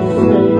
say